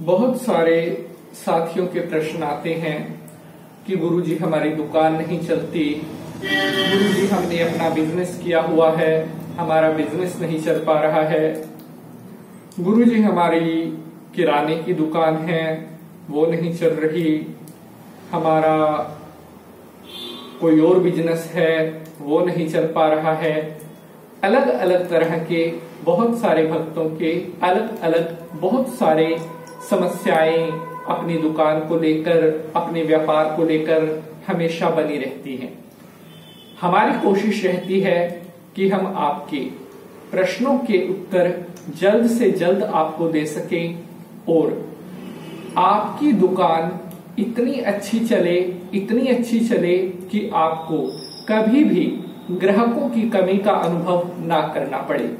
बहुत सारे साथियों के प्रश्न आते हैं कि गुरुजी हमारी दुकान नहीं चलती। गुरुजी हमने अपना बिज़नेस किया हुआ है, हमारा बिज़नेस नहीं चल पा रहा है। गुरुजी हमारी किराने की दुकान है, वो नहीं चल रही। हमारा कोई और बिज़नेस है, वो नहीं चल पा रहा है। अलग अलग तरह के बहुत सारे भक्तों के अलग अलग बहुत सारे समस्याएँ अपनी दुकान को लेकर, अपने व्यापार को लेकर हमेशा बनी रहती हैं। हमारी कोशिश रहती है कि हम आपके प्रश्नों के उत्तर जल्द से जल्द आपको दे सकें और आपकी दुकान इतनी अच्छी चले, इतनी अच्छी चले कि आपको कभी भी ग्राहकों की कमी का अनुभव ना करना पड़े।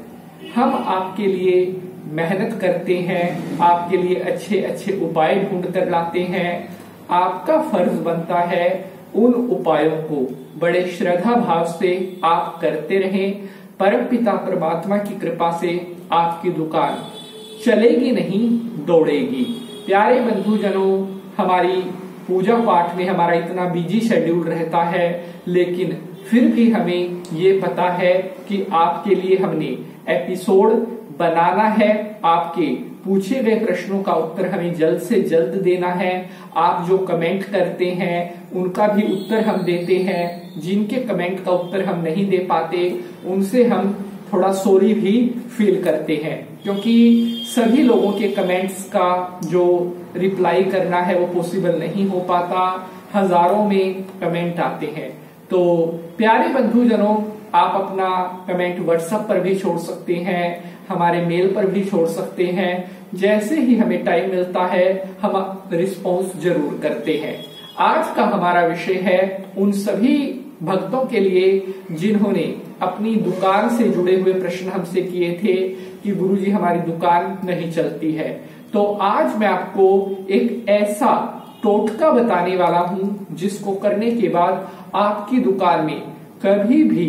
हम आपके लिए मेहनत करते हैं, आपके लिए अच्छे अच्छे उपाय ढूंढ कर लाते हैं। आपका फ़र्ज़ बनता है उन उपायों को बड़े श्रद्धा भाव से आप करते रहें। परम पिता परमात्मा की कृपा से आपकी दुकान चलेगी नहीं, दौड़ेगी। प्यारे बंधुजनों, हमारी पूजा पाठ में हमारा इतना बिज़ी शेड्यूल रहता है, लेकिन फिर भी हमें ये पता है कि आपके लिए हमने एपिसोड बनाना है, आपके पूछे गए प्रश्नों का उत्तर हमें जल्द से जल्द देना है। आप जो कमेंट करते हैं, उनका भी उत्तर हम देते हैं। जिनके कमेंट का उत्तर हम नहीं दे पाते, उनसे हम थोड़ा सोरी भी फील करते हैं। क्योंकि सभी लोगों के कमेंट्स का जो रिप्लाई करना है, वो पॉसिबल नहीं हो पाता। हज़ारों में कमेंट आते हैं। तो प्यारे बंधुजनों, आप अपना कमेंट व्हाट्सएप पर भी छोड़ सकते हैं। हमारे मेल पर भी छोड़ सकते हैं। जैसे ही हमें टाइम मिलता है, हम रिस्पॉन्स ज़रूर करते हैं। आज का हमारा विषय है उन सभी भक्तों के लिए जिन्होंने अपनी दुकान से जुड़े हुए प्रश्न हमसे किए थे कि गुरुजी, हमारी दुकान नहीं चलती है। तो आज मैं आपको एक ऐसा टोटका बताने वाला हूँ, जिसको करने के बाद आपकी दुकान में कभी भी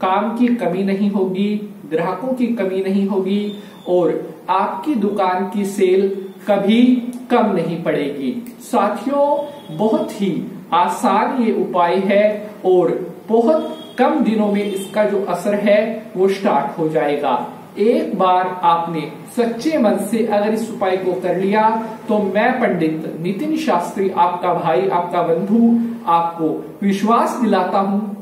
काम की कमी नहीं होगी। ग्राहकों की कमी नहीं होगी और आपकी दुकान की सेल कभी कम नहीं पड़ेगी। साथियों, बहुत ही आसान ये उपाय है और बहुत कम दिनों में इसका जो असर है, वो स्टार्ट हो जाएगा। एक बार आपने सच्चे मन से अगर इस उपाय को कर लिया तो मैं पंडित नितिन शास्त्री, आपका भाई, आपका बंधु, आपको विश्वास दिलाता हूँ,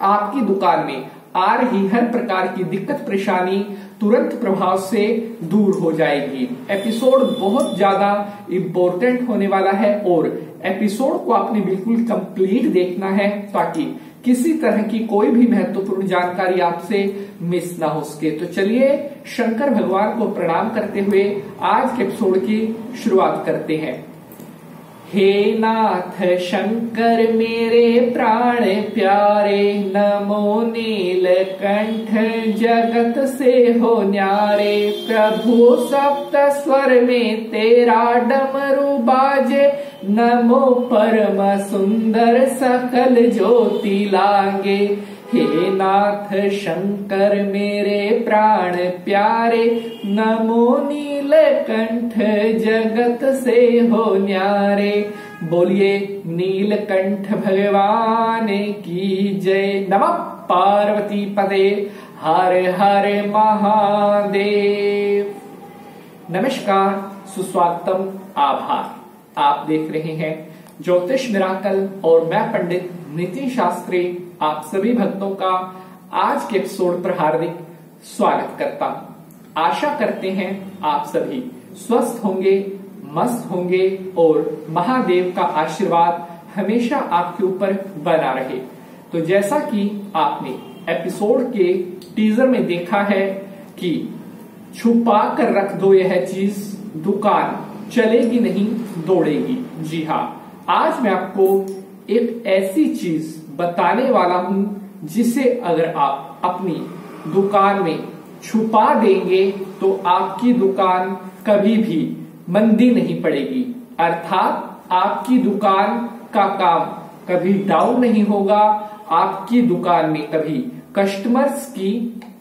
आपकी दुकान में आ रही हर प्रकार की दिक्कत परेशानी तुरंत प्रभाव से दूर हो जाएगी। एपिसोड बहुत ज़्यादा इम्पोर्टेंट होने वाला है और एपिसोड को आपने बिल्कुल कंप्लीट देखना है ताकि किसी तरह की कोई भी महत्वपूर्ण जानकारी आपसे मिस ना हो सके। तो चलिए शंकर भगवान को प्रणाम करते हुए आज के एपिसोड की शुरुआत करते हैं। हे नाथ शंकर, मेरे प्राण प्यारे, नमो नील कंठ जगत से हो न्यारे। प्रभु सप्त स्वर में तेरा डमरू बाजे नमो परम सुंदर सकल ज्योति लागे। हे नाथ शंकर मेरे प्राण प्यारे, नमो नील कंठ जगत से हो न्यारे। बोलिए नीलकंठ भगवान की जय। नम पार्वती पदे। हर हर महादेव। नमस्कार, सुस्वागतम, आभार। आप देख रहे हैं। ज्योतिष मिराकल और मैं पंडित नितिन शास्त्री, आप सभी भक्तों का आज के एपिसोड पर हार्दिक स्वागत करता आशा करते हैं आप सभी स्वस्थ होंगे, मस्त होंगे और महादेव का आशीर्वाद हमेशा आपके ऊपर बना रहे। तो जैसा कि आपने एपिसोड के टीजर में देखा है कि छुपा कर रख दो यह चीज़ दुकान चलेगी नहीं, दौड़ेगी। जी हाँ। आज मैं आपको एक ऐसी चीज़ बताने वाला हूँ, जिसे अगर आप अपनी दुकान में छुपा देंगे तो आपकी दुकान कभी भी मंदी नहीं पड़ेगी। अर्थात आपकी दुकान का काम कभी डाउन नहीं होगा, आपकी दुकान में कभी कस्टमर्स की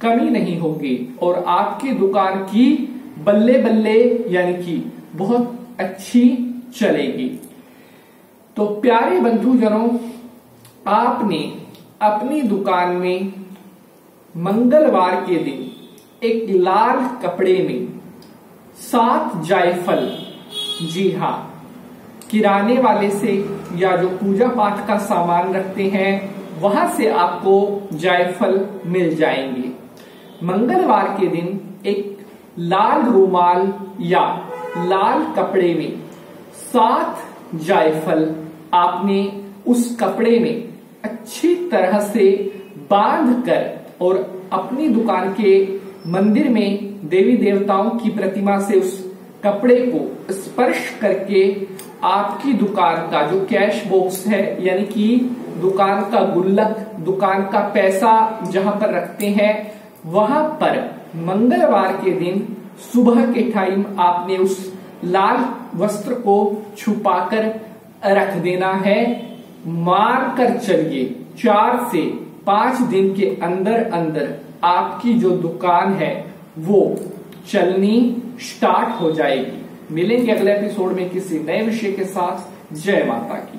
कमी नहीं होगी, और आपकी दुकान की बल्ले बल्ले यानी कि बहुत अच्छी चलेगी। तो प्यारे बंधुजनों, आपने अपनी दुकान में मंगलवार के दिन एक लाल कपड़े में सात जायफल, जी हाँ किराने वाले से या जो पूजा पाठ का सामान रखते हैं, वहाँ से आपको जायफल मिल जाएँगे। मंगलवार के दिन एक लाल रूमाल या लाल कपड़े में। सात जायफल आपने उस कपड़े में अच्छी तरह से बाँध कर और अपनी दुकान के मंदिर में देवी देवताओं की प्रतिमा से उस कपड़े को स्पर्श करके आपकी दुकान का जो कैश बॉक्स है, यानी कि दुकान का गुल्लक, दुकान का पैसा जहाँ पर रखते हैं, वहाँ पर मंगलवार के दिन सुबह के टाइम आपने उस लाल वस्त्र को छुपाकर रख देना है। मार कर चलिए। चार से पाँच दिन के अंदर अंदर आपकी जो दुकान है, वो चलनी स्टार्ट हो जाएगी। मिलेंगे अगले एपिसोड में किसी नए विषय के साथ। जय माता की।